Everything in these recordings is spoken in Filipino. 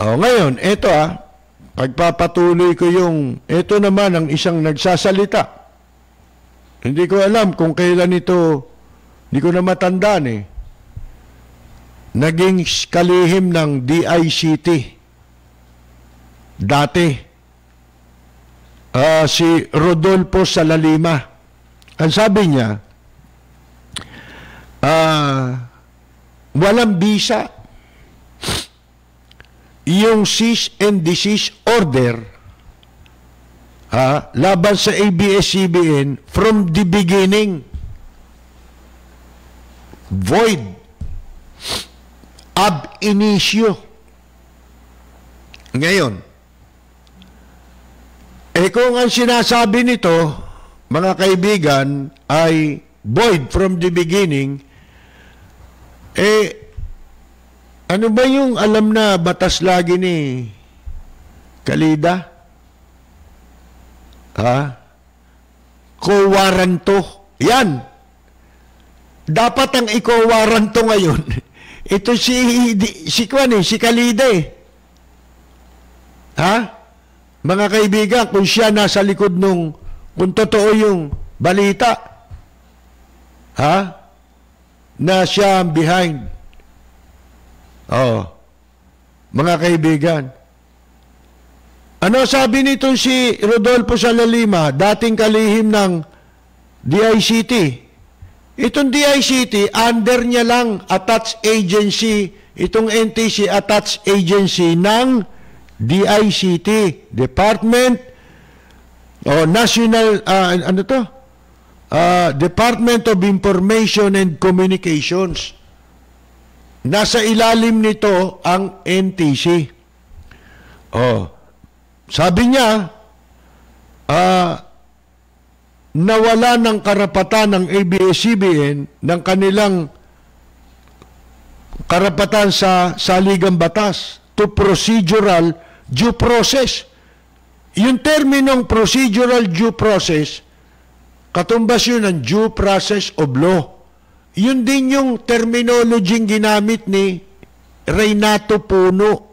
Oh, ngayon, ito ah, pagpapatuloy ko yung, ito naman ang isang nagsasalita. Hindi ko alam kung kailan ito, hindi ko na matandaan eh. Naging kalihim ng DICT. Dati. Ah, si Rodolfo Salalima. Ang sabi niya, ah, walang bisa yung cease and desist order ha, laban sa ABS-CBN from the beginning. Void. Ab initio. Ngayon eh kung ang sinasabi nito mga kaibigan ay void from the beginning eh ano ba yung alam na batas lagi ni Kalida? Ha? Kowaranto. Yan. Dapat ang ikowaranto ngayon. Ito si si Kwan eh, si Kalida eh. Ha? Mga kaibigan, kung siya nasa likod nung kung totoo yung balita, ha? Na siya behind Oh. Mga kaibigan. Ano sabi nito si Rodolfo Salalima, dating kalihim ng DICT? Itong DICT, under niya lang attached agency, itong NTC attached agency ng DICT, Department o National, uh, ano to? Uh, Department of Information and Communications. Nasa ilalim nito ang NTC. Oh. Sabi niya, uh, nawala ng karapatan ng ABS-CBN ng kanilang karapatan sa saligang batas to procedural due process. Yung terminong procedural due process, katumbas yun ng due process of law. Yun din yung terminology ginamit ni Reynato Puno.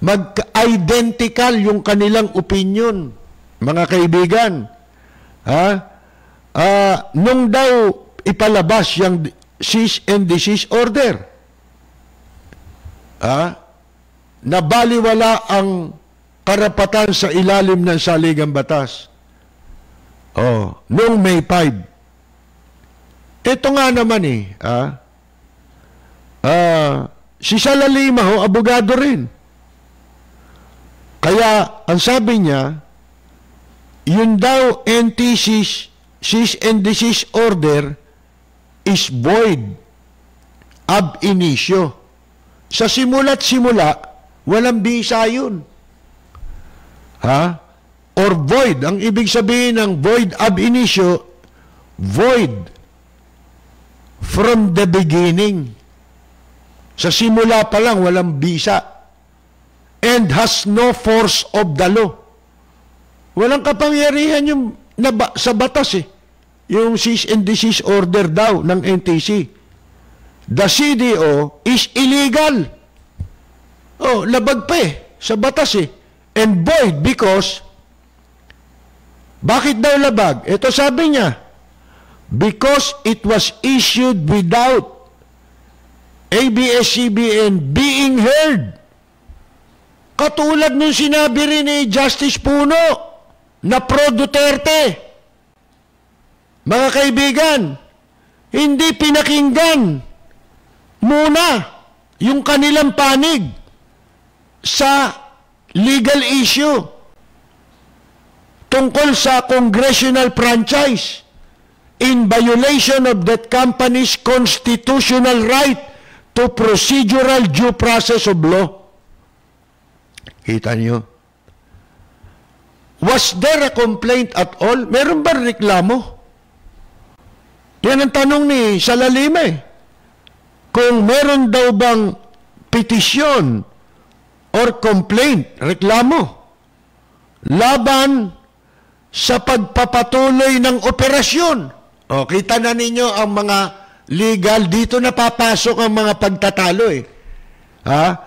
Mag-identical yung kanilang opinion, mga kaibigan. Ha? Uh, nung daw ipalabas yung cease and desist order, ha? nabaliwala ang karapatan sa ilalim ng saligang batas. Oh, noong May 5, ito nga naman eh, ah, ah, si Salalima ho, abogado rin. Kaya, ang sabi niya, yun daw NTC's cease and desist order is void ab initio. Sa simula't simula, walang bisa yun. Ha? Or void. Ang ibig sabihin ng void ab initio, void from the beginning. Sa simula pa lang, walang bisa. And has no force of the law. Walang kapangyarihan yung naba, sa batas eh. Yung cease and desist order daw ng NTC. The CDO is illegal. Oh, labag pa eh. Sa batas eh. And void because bakit daw labag? Ito sabi niya, because it was issued without ABS-CBN being heard. Katulad nung sinabi rin ni Justice Puno na pro Duterte. Mga kaibigan, hindi pinakinggan muna yung kanilang panig sa legal issue tungkol sa congressional franchise in violation of that company's constitutional right to procedural due process of law. Kita niyo? Was there a complaint at all? Meron ba reklamo? Yan ang tanong ni Salalima eh. Kung meron daw bang petisyon or complaint, reklamo, laban sa pagpapatuloy ng operasyon o, kita na ninyo ang mga legal, dito na papasok ang mga pagtatalo eh. Ha?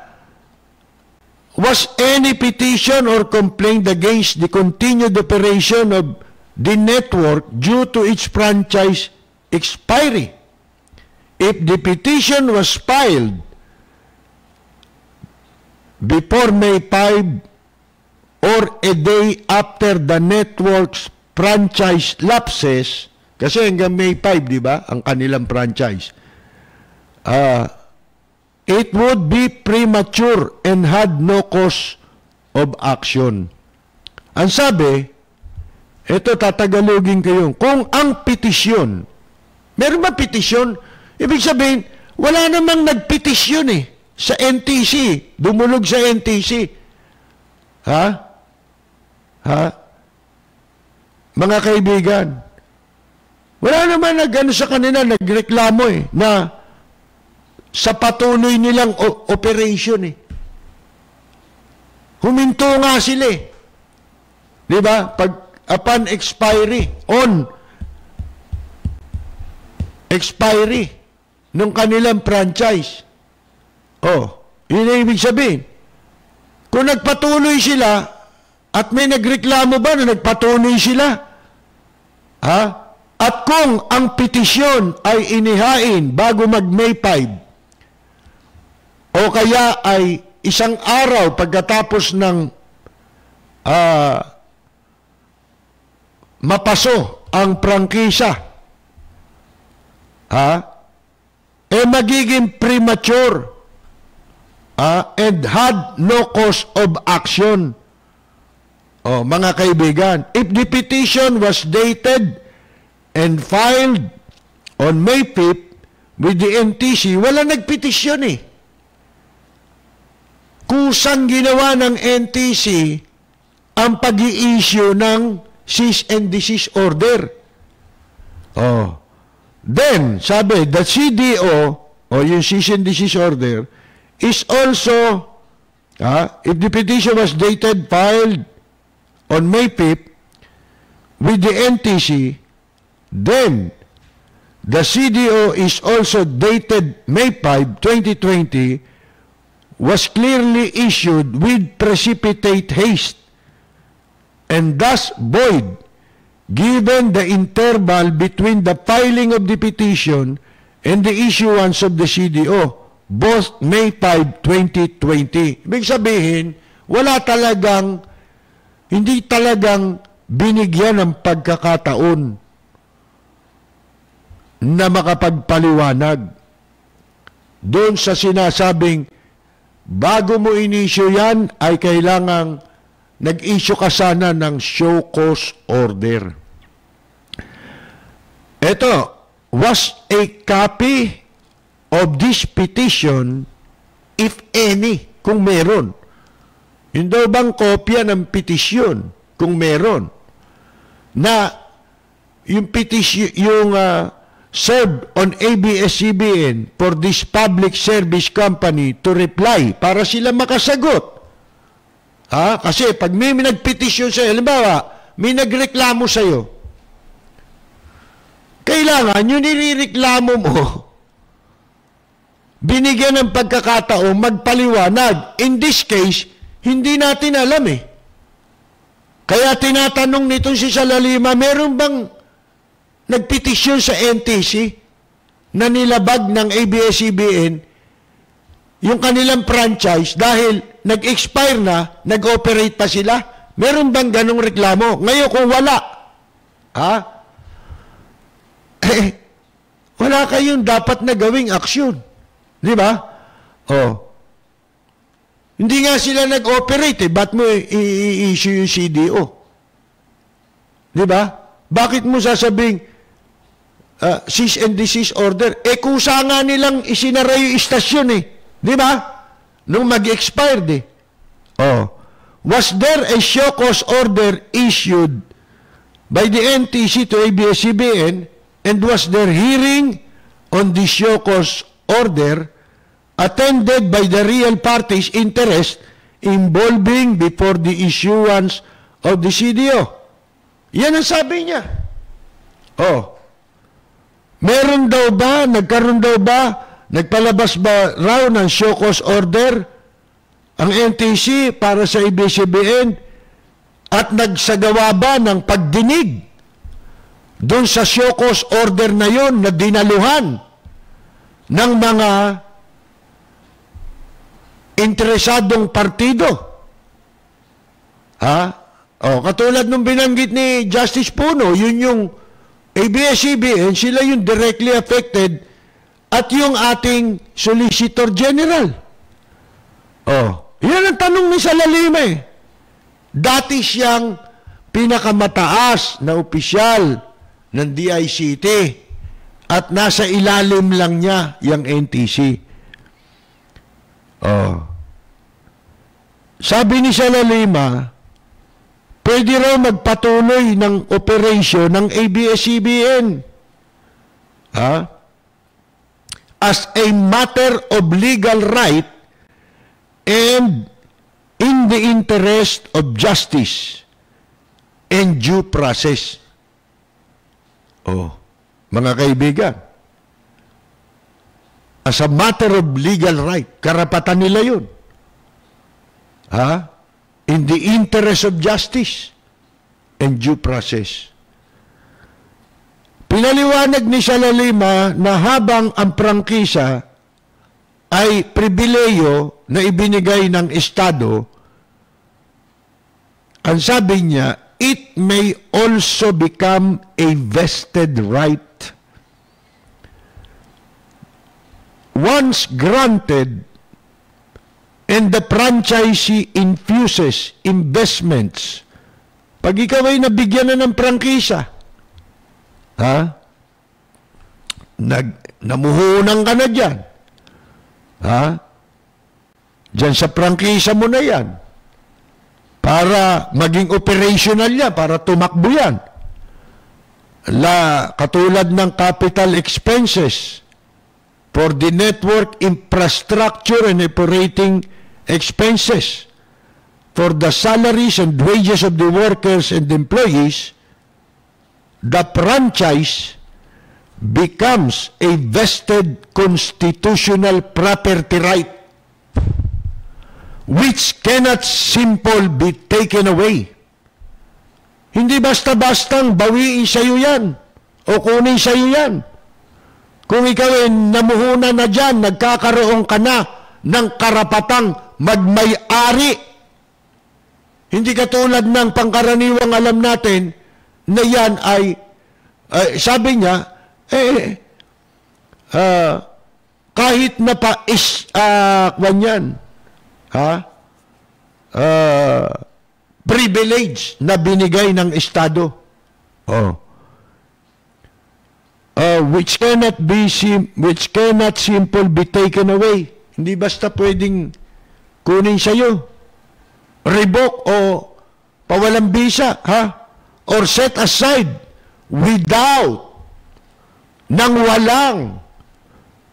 was any petition or complaint against the continued operation of the network due to its franchise expiry. If the petition was filed before May 5 or a day after the network's franchise lapses, kasi hanggang May 5, di ba, ang kanilang franchise, uh, it would be premature and had no cause of action. Ang sabi, ito tatagalogin kayo, kung ang petisyon, meron ba petisyon? Ibig sabihin, wala namang nagpetisyon eh sa NTC, dumulog sa NTC. Ha? Ha? Mga kaibigan, wala naman nag-ano sa kanila, nagreklamo eh, na sa patuloy nilang operation eh. Huminto nga sila eh. Di ba? Pag upon expiry, on expiry ng kanilang franchise, Oh, yun ang ibig sabihin. Kung nagpatuloy sila at may nagreklamo ba na nagpatuloy sila, ha? At kung ang petisyon ay inihain bago mag May 5, o kaya ay isang araw pagkatapos ng uh, mapaso ang prangkisa, ha? eh magiging premature uh, and had no cause of action. Oh, mga kaibigan, if the petition was dated and filed on May 5th with the NTC, wala nagpetisyon eh. Kusang ginawa ng NTC ang pag issue ng cease and desist order. Oh. Then, sabi, the CDO, o yung cease and desist order, is also, uh, if the petition was dated, filed on May 5th with the NTC, then the CDO is also dated May 5, 2020, was clearly issued with precipitate haste and thus void given the interval between the filing of the petition and the issuance of the CDO both May 5, 2020. Ibig sabihin, wala talagang, hindi talagang binigyan ng pagkakataon na makapagpaliwanag doon sa sinasabing bago mo inisyo yan ay kailangang nag-issue ka sana ng show cause order. Ito, was a copy of this petition, if any, kung meron. Yun daw bang kopya ng petisyon, kung meron, na yung petition, yung uh, served on ABS-CBN for this public service company to reply para sila makasagot. Ha? Kasi pag may nagpetisyon sa'yo, halimbawa, may nagreklamo sa'yo, kailangan yung nireklamo mo, binigyan ng pagkakataon magpaliwanag. In this case, hindi natin alam eh. Kaya tinatanong nitong si Salalima, meron bang nagpetisyon sa NTC na nilabag ng ABS-CBN yung kanilang franchise dahil nag-expire na, nag-operate pa sila? Meron bang ganong reklamo? Ngayon kung wala, ha? Eh, wala kayong dapat na gawing aksyon. Di ba? Oh. Hindi nga sila nag-operate eh. Ba't mo i-issue yung CDO? Di ba? Bakit mo sasabing uh, cease and desist order? Eh kusa nga nilang isinara yung istasyon eh. Di ba? Nung mag-expired eh. Oh. Was there a show cause order issued by the NTC to ABS-CBN and was there hearing on the show cause order attended by the real parties interest involving before the issuance of the CDO. Yan ang sabi niya. Oh. Meron daw ba, nagkaroon daw ba, nagpalabas ba raw ng show cause order ang NTC para sa ABCBN at nagsagawa ba ng pagdinig doon sa show cause order na yon na dinaluhan ng mga interesadong partido. Ha? O, katulad nung binanggit ni Justice Puno, yun yung ABS-CBN, sila yung directly affected at yung ating Solicitor General. Oh, yan ang tanong ni Salalima eh. Dati siyang pinakamataas na opisyal ng DICT at nasa ilalim lang niya yung NTC. Oh. Sabi ni Salalima, pwede raw magpatuloy ng operasyon ng ABS-CBN. Ha? As a matter of legal right and in the interest of justice and due process. Oh, mga kaibigan, as a matter of legal right, karapatan nila yun. Ha? In the interest of justice and due process. Pinaliwanag ni Salalima na habang ang prangkisa ay pribileyo na ibinigay ng Estado, ang sabi niya, it may also become a vested right. Once granted, and the franchisee infuses investments, pag ikaw ay nabigyan na ng prangkisa, ha? Nag, namuhunan ka na dyan. Ha? Diyan sa prangkisa mo na yan. Para maging operational yan, para tumakbo yan. La, katulad ng capital expenses for the network infrastructure and operating expenses for the salaries and wages of the workers and employees, the franchise becomes a vested constitutional property right which cannot simple be taken away. Hindi basta-bastang bawiin sa iyo yan o kunin sa iyo yan. Kung ikaw ay namuhunan na dyan, nagkakaroon ka na ng karapatang magmay-ari. Hindi katulad ng pangkaraniwang alam natin na yan ay, uh, sabi niya, eh, uh, kahit na pa is, uh, yan, ha? Uh, privilege na binigay ng Estado. Oh. Uh, which cannot be which cannot simple be taken away. Hindi basta pwedeng kunin sa iyo. Revoke o pawalang bisa, ha? Or set aside without nang walang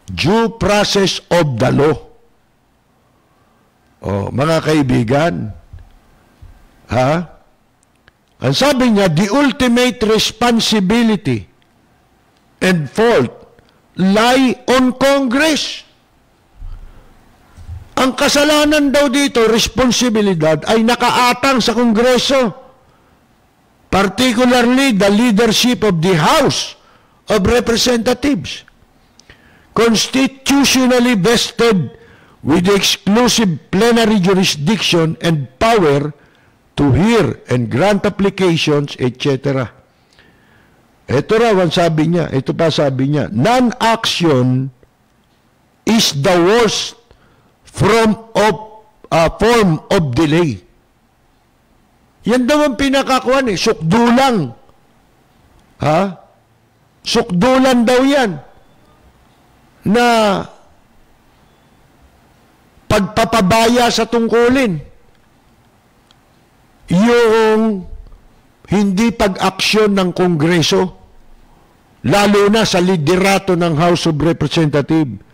due process of the law. Oh, mga kaibigan, ha? Ang sabi niya, the ultimate responsibility and fault lie on Congress. Ang kasalanan daw dito, responsibilidad, ay nakaatang sa Kongreso. Particularly the leadership of the House of Representatives. Constitutionally vested with exclusive plenary jurisdiction and power to hear and grant applications, etc. Ito raw ang sabi niya, ito pa sabi niya, non-action is the worst from of, uh, form of delay. Yan daw ang pinakakuan eh, sukdulang. Ha? Sukdulan daw yan. Na pagpapabaya sa tungkulin. Yung hindi pag-aksyon ng Kongreso, lalo na sa liderato ng House of Representatives.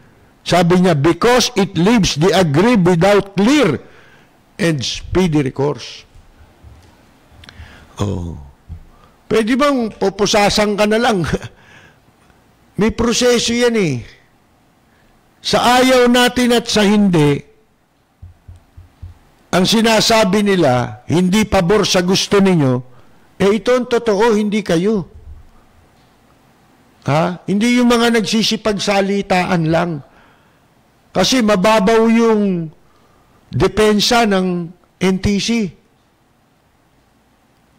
Sabi niya, because it leaves the aggrieved without clear and speedy recourse. Oh. Pwede bang pupusasan ka na lang? May proseso yan eh. Sa ayaw natin at sa hindi, ang sinasabi nila, hindi pabor sa gusto ninyo, eh ito ang totoo, hindi kayo. Ha? Hindi yung mga nagsisipagsalitaan lang. Kasi mababaw yung depensa ng NTC.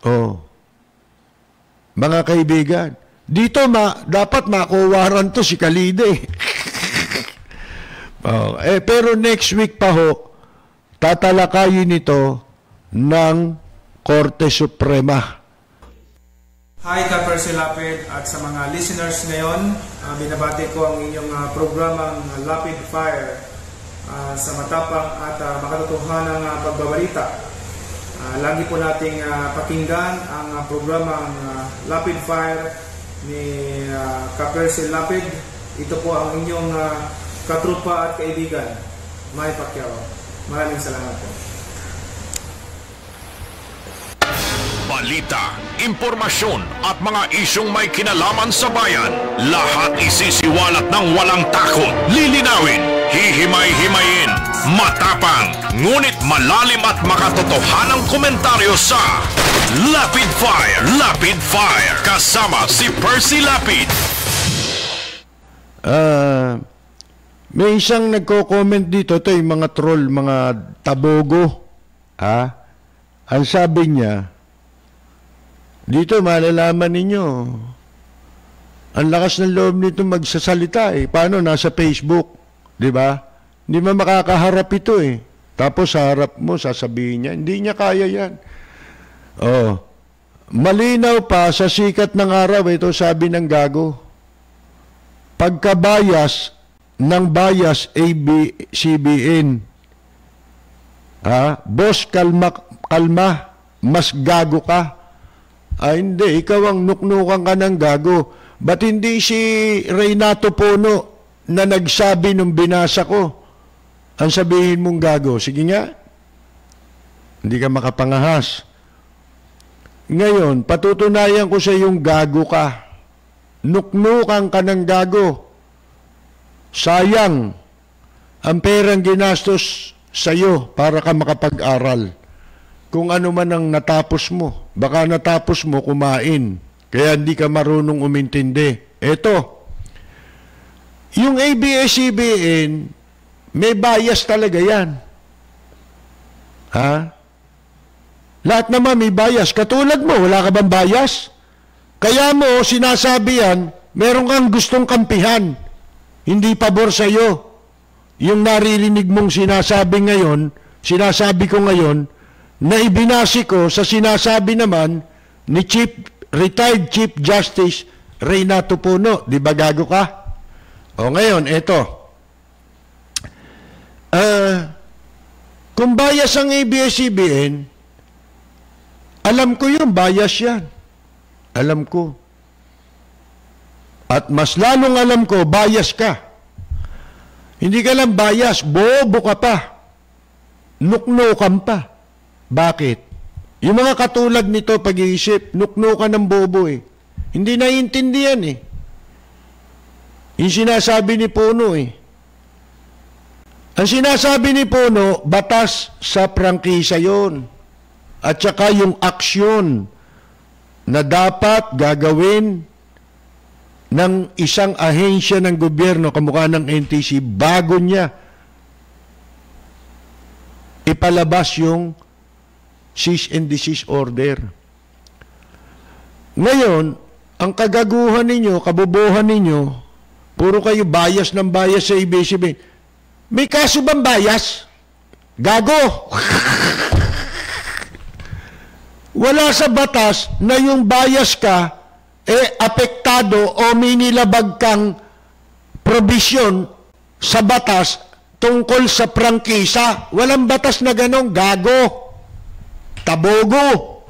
Oh. Mga kaibigan, dito ma, dapat makuwaran to si Kalide. oh, eh, pero next week pa ho, tatalakayin ito ng Korte Suprema. Hi, Kapper Lapid at sa mga listeners ngayon, uh, binabati ko ang inyong uh, programang Lapid Fire uh, sa matapang at uh, makatotohanang uh, pagbabalita. Uh, lagi po nating uh, pakinggan ang uh, programang uh, Lapid Fire ni uh, Kapper Lapid. Ito po ang inyong uh, katrupa at kaibigan, May Pacquiao. Maraming salamat po. Balita, impormasyon at mga isyong may kinalaman sa bayan. Lahat isisiwalat ng walang takot, lilinawin, hihimay-himayin, matapang, ngunit malalim at makatotohanang komentaryo sa Lapid Fire, Lapid Fire, kasama si Percy Lapid. Ah, uh, may isang nagko-comment dito, ito yung mga troll, mga tabogo. Ha? Ang sabi niya, dito malalaman ninyo. Ang lakas ng loob nito magsasalita eh. Paano? Nasa Facebook. Di ba? Hindi mo makakaharap ito eh. Tapos sa harap mo, sasabihin niya, hindi niya kaya yan. Oh. Malinaw pa sa sikat ng araw, ito sabi ng gago. Pagkabayas ng bias ABCBN. Ha? Boss, kalma, kalma. Mas gago ka. Ah, hindi. Ikaw ang nuknukan ka ng gago. Ba't hindi si Reynato Pono na nagsabi nung binasa ko? Ang sabihin mong gago. Sige nga. Hindi ka makapangahas. Ngayon, patutunayan ko sa yung gago ka. Nuknukan ka ng gago. Sayang ang perang ginastos sa iyo para ka makapag-aral kung ano man ang natapos mo. Baka natapos mo kumain, kaya hindi ka marunong umintindi. Ito, yung ABS-CBN, may bias talaga yan. Ha? Lahat naman may bias. Katulad mo, wala ka bang bias? Kaya mo, sinasabi yan, meron kang gustong kampihan. Hindi pabor sa iyo. Yung naririnig mong sinasabi ngayon, sinasabi ko ngayon, na ibinasi ko sa sinasabi naman ni Chief retired Chief Justice Reynato Puno. Di ba gago ka? O ngayon, ito. Uh, kung bias ang ABS-CBN, alam ko yung bias yan. Alam ko. At mas lalong alam ko, bias ka. Hindi ka lang bias, bobo ka pa. Nuknukan pa. Bakit? Yung mga katulad nito pag-iisip, nuknukan ng bobo eh. Hindi naiintindihan eh. Yung sinasabi ni Puno eh. Ang sinasabi ni Puno, batas sa prangkisa yon At saka yung aksyon na dapat gagawin ng isang ahensya ng gobyerno kamukha ng NTC bago niya ipalabas yung cease and desist order. Ngayon, ang kagaguhan ninyo, kabubuhan ninyo, puro kayo bias ng bias sa ABCB. May kaso bang bias? Gago! Wala sa batas na yung bias ka, eh, apektado o minilabag kang probisyon sa batas tungkol sa prangkisa. Walang batas na ganong gago. Tabogo.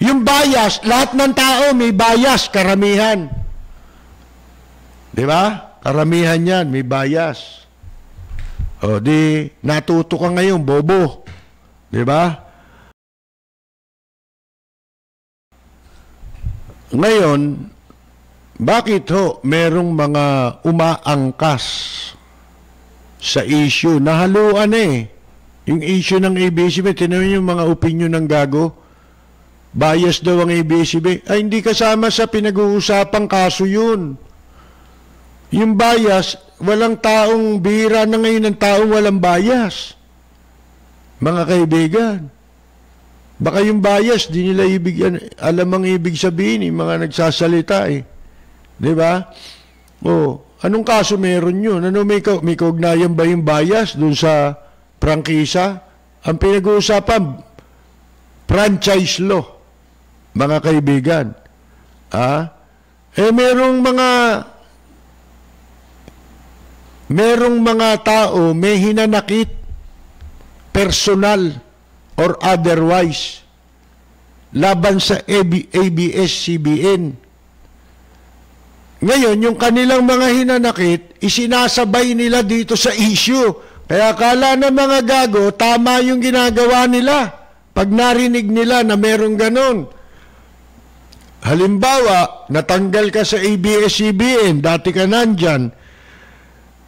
Yung bias, lahat ng tao may bias, karamihan. Di ba? Karamihan yan, may bias. O di, natuto ka ngayon, bobo. Di ba? Ngayon, bakit ho merong mga umaangkas sa issue? Nahaluan eh. Yung issue ng ABS-CBN, tinanong yung mga opinion ng gago. Bias daw ang ABS-CBN. Ay, hindi kasama sa pinag-uusapang kaso yun. Yung bias, walang taong bihira na ngayon ng taong walang bias. Mga kaibigan. Baka yung bias, di nila ibig, alam ang ibig sabihin, yung mga nagsasalita eh. Di ba? Oh, anong kaso meron yun? Ano may, may kaugnayan ba yung bias dun sa prangkisa? Ang pinag-uusapan, franchise law, mga kaibigan. Ah? Eh, merong mga merong mga tao may hinanakit personal or otherwise laban sa ABS-CBN. Ngayon, yung kanilang mga hinanakit, isinasabay nila dito sa issue. Kaya kala ng mga gago, tama yung ginagawa nila. Pag narinig nila na meron ganon. Halimbawa, natanggal ka sa ABS-CBN, dati ka nandyan,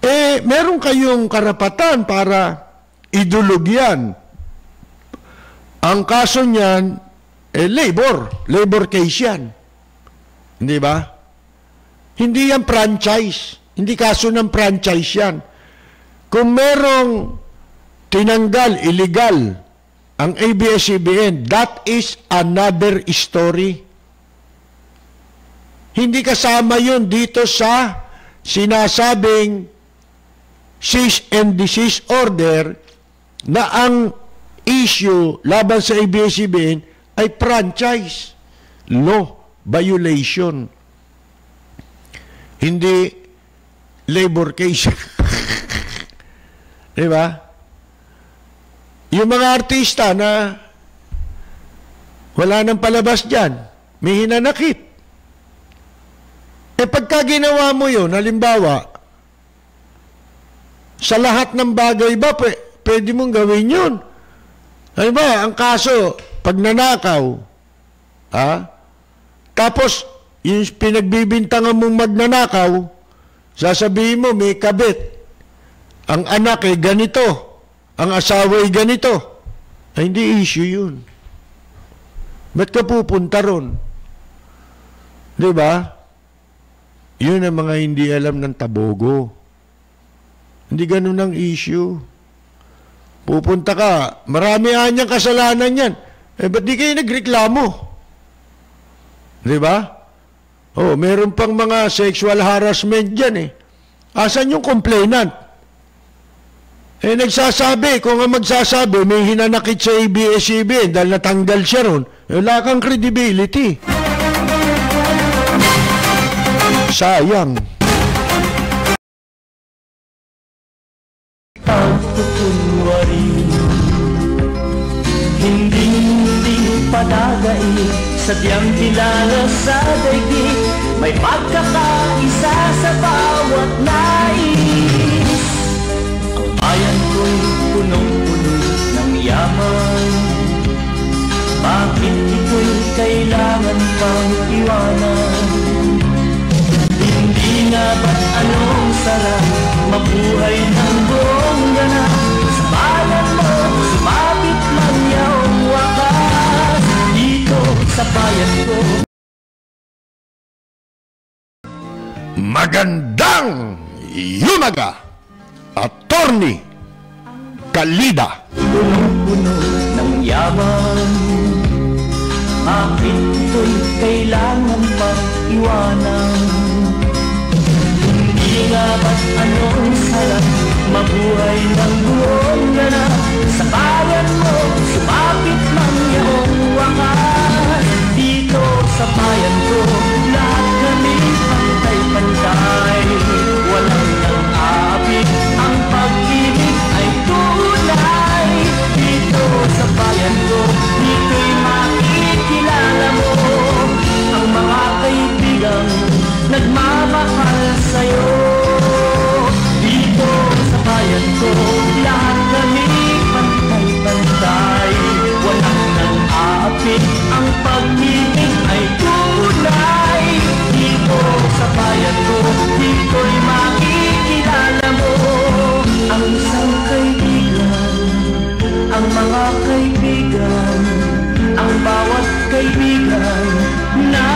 eh, meron kayong karapatan para idulog yan ang kaso niyan, eh, labor. Labor case yan. Hindi ba? Hindi yan franchise. Hindi kaso ng franchise yan. Kung merong tinanggal, illegal, ang ABS-CBN, that is another story. Hindi kasama yun dito sa sinasabing cease and desist order na ang issue laban sa ABS-CBN ay franchise law violation. Hindi labor case. Di ba? Yung mga artista na wala nang palabas dyan, may hinanakit. Eh pagka ginawa mo yun, halimbawa, sa lahat ng bagay ba, pwede mong gawin yun. Ba, ang kaso, pag nanakaw, ha? Tapos, yung pinagbibintangan mong magnanakaw, sasabihin mo, may kabit. Ang anak ay ganito. Ang asawa ay ganito. Ay, hindi issue yun. Ba't ka pupunta ron? Di ba? Yun ang mga hindi alam ng tabogo. Hindi ganun ang issue. Pupunta ka, marami anyang kasalanan yan. Eh, ba't di kayo nagreklamo? Di ba? Oh, meron pang mga sexual harassment dyan eh. Asan yung complainant? Eh, nagsasabi, kung ang magsasabi, may hinanakit sa ABS-CBN dahil natanggal siya ron, eh, wala kang credibility. Sayang. pagkukunwari Hindi-hindi padagay Sadyang kilala sa daigdig May pagkakaisa sa bawat nais kailangan pang iwanan? Hindi nga ba't anong sarap Mabuhay ng buong ganap Sa bayan mo, sumabit man yaong wakas. Dito sa bayan ko. Magandang Yumaga Attorney Kalida. Punong-puno ng yaman Bakit ito'y kailangan pang iwanan? Hindi nga ba't anong sarap? Mabuhay ng buong ganap Sa bayan mo, sumapit man iyong wakas. Dito sa bayan ko, lahat kami pantay-pantay sa'yo. Dito sa bayan ko Lahat kami pantay-pantay Walang nang aapit Ang pag-ibig ay tunay. Dito sa bayan ko Dito'y makikilala mo. Ang isang kaibigan Ang mga kaibigan Ang bawat kaibigan na